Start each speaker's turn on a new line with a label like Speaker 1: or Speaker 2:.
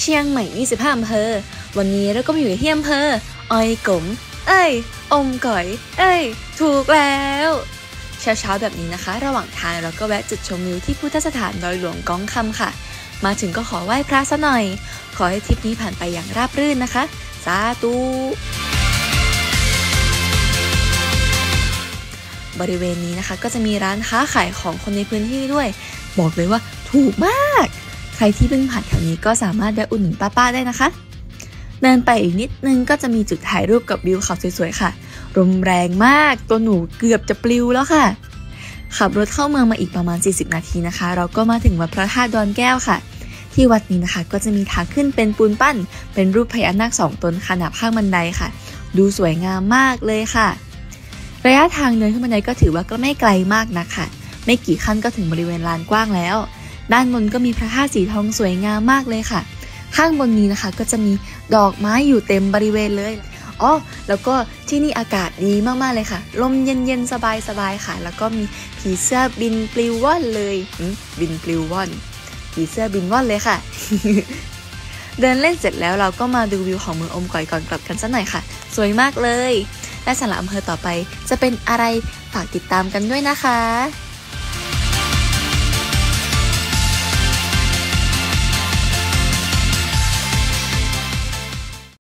Speaker 1: เชียงใหม่ 25อำเภอ วันนี้เราก็มาอยู่ที่อำเภออ้อยกงเอ้ย อมก๋อย เอ้ย ถูกแล้ว เช้าๆแบบนี้นะคะ ระหว่างทางเราก็แวะจุดชมวิวที่พุทธสถานดอยหลวงก้องคำค่ะ มาถึงก็ขอไหว้พระซะหน่อย ขอให้ทริปนี้ผ่านไปอย่างราบรื่นนะคะ สาธุบริเวณนี้นะคะ ก็จะมีร้านค้าขายของคนในพื้นที่ด้วย บอกเลยว่าถูกมาก ใครที่เพิ่งผ่านแถวนี้ก็สามารถแวะอุดหนุนป้าๆได้นะคะ เดินไปอีกนิดนึงก็จะมีจุดถ่ายรูปกับวิวเขาสวยๆค่ะลมแรงมากตัวหนูเกือบจะปลิวแล้วค่ะ ขับรถเข้าเมืองมาอีกประมาณ 40 นาทีนะคะ เราก็มาถึงวัดพระธาตุดอนแก้วค่ะ ที่วัดนี้นะคะก็จะมีทางขึ้นเป็นปูนปั้น เป็นรูปพญานาคสองตนขนาบข้างบันไดค่ะ ดูสวยงามมากเลยค่ะ ระยะทางเดินขึ้นบันไดก็ถือว่าก็ไม่ไกลมากนักค่ะไม่กี่ขั้นก็ถึงบริเวณลานกว้างแล้ว ด้านบนก็มีพระธาตุสีทองสวยงามมากเลยค่ะ ข้างบนนี้นะคะก็จะมีดอกไม้อยู่เต็มบริเวณเลยอ๋อแล้วก็ที่นี่อากาศดีมากๆเลยค่ะ ลมเย็นๆสบายๆค่ะ แล้วก็มีผีเสื้อบินปลิวว่อนเลยบินปลิวว่อนผีเสื้อบินว่อนเลยค่ะ เดินเล่นเสร็จแล้วเราก็มาดูวิวของเมืองอมก่อยก่อนกลับกันสักหน่อยค่ะ สวยมากเลย และสำหรับอำเภอต่อไปจะเป็นอะไรฝากติดตามกันด้วยนะคะ